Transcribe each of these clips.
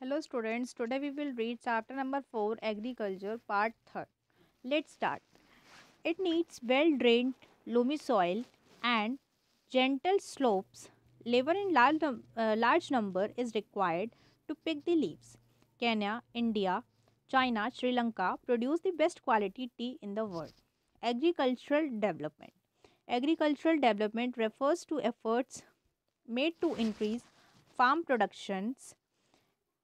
Hello students, today we will read chapter number 4 Agriculture part 3. Let's start. It needs well drained loamy soil and gentle slopes. Labor in large, uh, large number is required to pick the leaves. Kenya, India, China, Sri Lanka produce the best quality tea in the world. Agricultural development. Agricultural development refers to efforts made to increase farm productions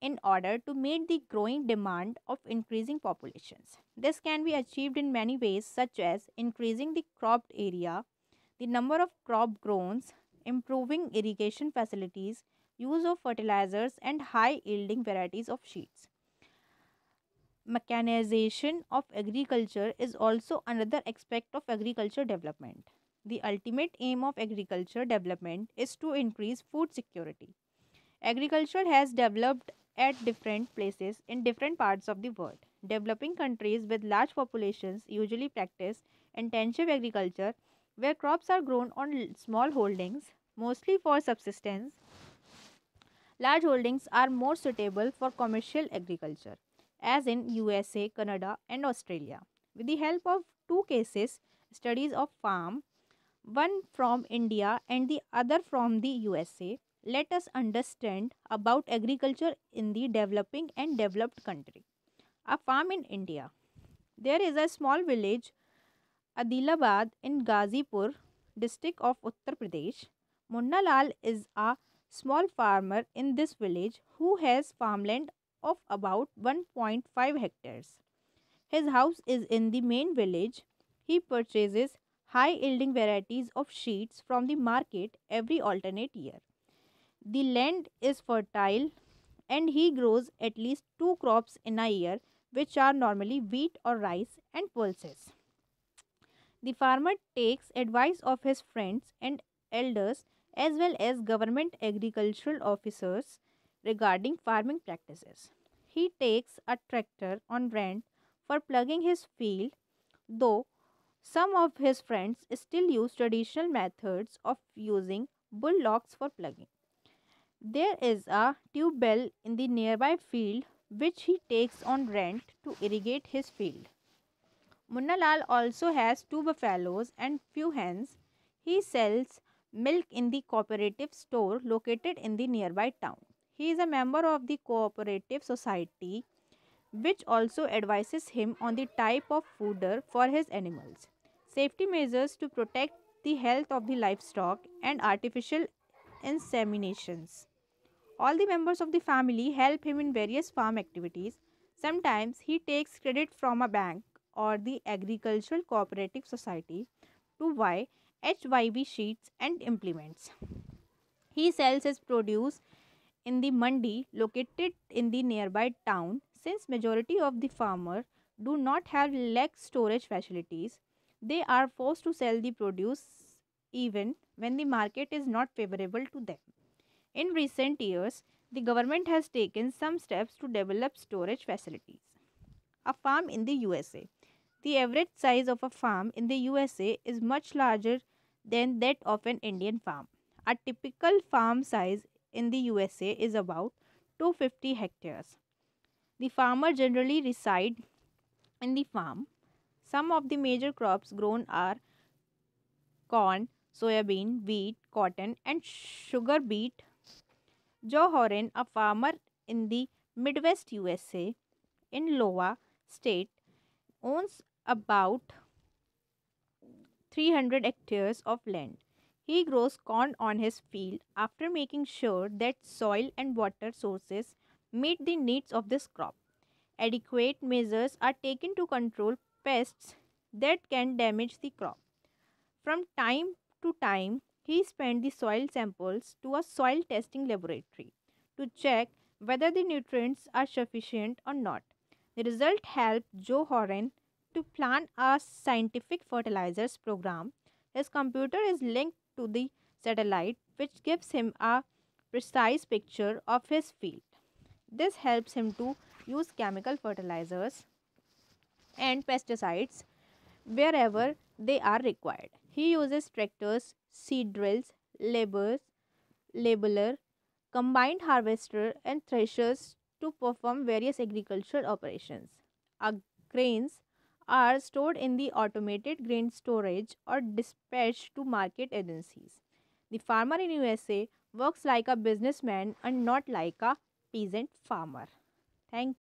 in order to meet the growing demand of increasing populations. This can be achieved in many ways, such as increasing the cropped area, the number of crop groans, improving irrigation facilities, use of fertilizers, and high yielding varieties of seeds. Mechanization of agriculture is also another aspect of agriculture development. The ultimate aim of agriculture development is to increase food security. Agriculture has developed at different places in different parts of the world. Developing countries with large populations usually practice intensive agriculture where crops are grown on small holdings, mostly for subsistence. Large holdings are more suitable for commercial agriculture, as in USA, Canada, and Australia. With the help of two cases studies of farm, one from India and the other from the USA, let us understand about agriculture in the developing and developed country. A farm in India. There is a small village, Adilabad, in Ghazipur, district of Uttar Pradesh. Munna Lal is a small farmer in this village who has farmland of about 1.5 hectares. His house is in the main village. He purchases high yielding varieties of seeds from the market every alternate year. The land is fertile and he grows at least two crops in a year, which are normally wheat or rice and pulses. The farmer takes advice of his friends and elders as well as government agricultural officers regarding farming practices. He takes a tractor on rent for plugging his field, though some of his friends still use traditional methods of using bullocks for plugging. There is a tube well in the nearby field which he takes on rent to irrigate his field. Munnalal also has two buffaloes and few hens. He sells milk in the cooperative store located in the nearby town. He is a member of the cooperative society which also advises him on the type of fodder for his animals, safety measures to protect the health of the livestock, and artificial inseminations. All the members of the family help him in various farm activities. Sometimes he takes credit from a bank or the agricultural cooperative society to buy HYV sheets and implements. He sells his produce in the mandi located in the nearby town since majority of the farmer do not have leg storage facilities they are forced to sell the produce even when the market is not favorable to them in recent years the government has taken some steps to develop storage facilities a farm in the usa the average size of a farm in the usa is much larger than that of an indian farm a typical farm size in the USA is about 250 hectares. The farmer generally reside in the farm. Some of the major crops grown are corn, soybean, wheat, cotton, and sugar beet. Joe Horan, a farmer in the Midwest USA in Iowa state, owns about 300 hectares of land. He grows corn on his field after making sure that soil and water sources meet the needs of this crop. Adequate measures are taken to control pests that can damage the crop. From time to time, he sends the soil samples to a soil testing laboratory to check whether the nutrients are sufficient or not. The result helped Joe Horan to plan a scientific fertilizers program. His computer is linked to the satellite, which gives him a precise picture of his field. This helps him to use chemical fertilizers and pesticides wherever they are required. He uses tractors, seed drills, labors, labeler, combined harvester, and threshers to perform various agricultural operations. Our grains are stored in the automated grain storage or dispatched to market agencies. The farmer in USA works like a businessman and not like a peasant farmer. Thank